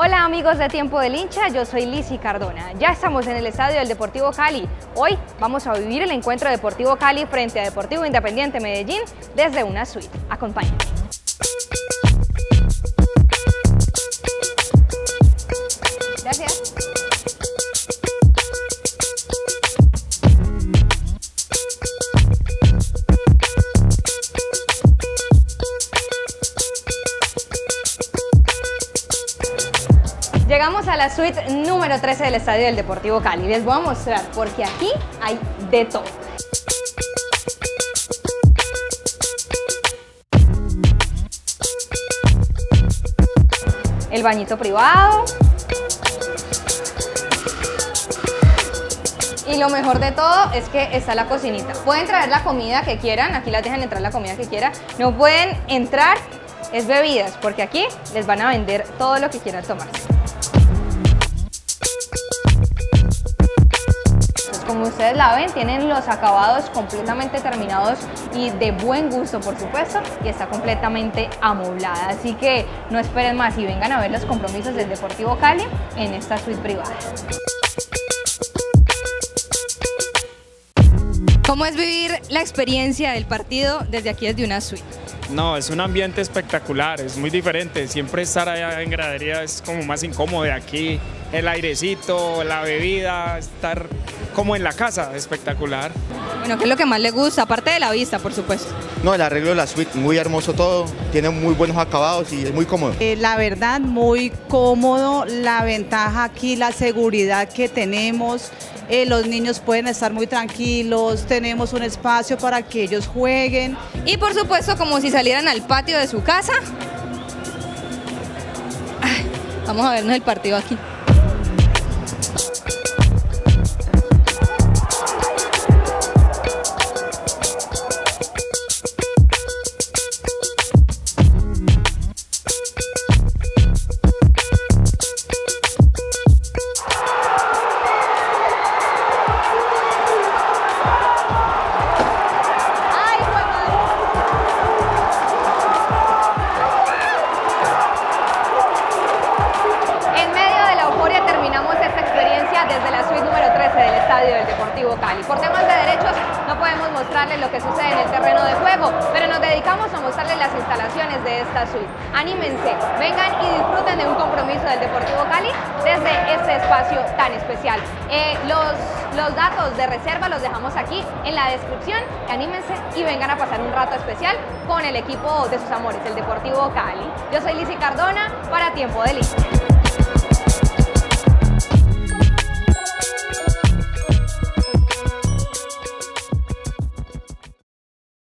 Hola amigos de Tiempo del Hincha, yo soy Lizzy Cardona. Ya estamos en el estadio del Deportivo Cali. Hoy vamos a vivir el encuentro Deportivo Cali frente a Deportivo Independiente Medellín desde una suite. Acompáñenme. Llegamos a la suite número 13 del estadio del Deportivo Cali. Les voy a mostrar porque aquí hay de todo. El bañito privado. Y lo mejor de todo es que está la cocinita. Pueden traer la comida que quieran, aquí las dejan entrar la comida que quieran. No pueden entrar es bebidas, porque aquí les van a vender todo lo que quieran tomar. Ustedes la ven, tienen los acabados completamente terminados y de buen gusto, por supuesto, y está completamente amoblada. Así que no esperen más y vengan a ver los compromisos del Deportivo Cali en esta suite privada. ¿Cómo es vivir la experiencia del partido desde aquí, desde una suite? No, es un ambiente espectacular, es muy diferente. Siempre estar allá en gradería es como más incómodo de aquí. El airecito, la bebida, estar como en la casa, espectacular. Bueno, ¿qué es lo que más le gusta? Aparte de la vista, por supuesto. No, el arreglo de la suite, muy hermoso todo, tiene muy buenos acabados y es muy cómodo. Eh, la verdad, muy cómodo, la ventaja aquí, la seguridad que tenemos, eh, los niños pueden estar muy tranquilos, tenemos un espacio para que ellos jueguen. Y por supuesto, como si salieran al patio de su casa. Vamos a vernos el partido aquí. Deportivo Cali. Por temas de derechos no podemos mostrarles lo que sucede en el terreno de juego, pero nos dedicamos a mostrarles las instalaciones de esta suite. Anímense, vengan y disfruten de un compromiso del Deportivo Cali desde este espacio tan especial. Eh, los, los datos de reserva los dejamos aquí en la descripción. Anímense y vengan a pasar un rato especial con el equipo de sus amores, el Deportivo Cali. Yo soy Lizzy Cardona para Tiempo de Listo.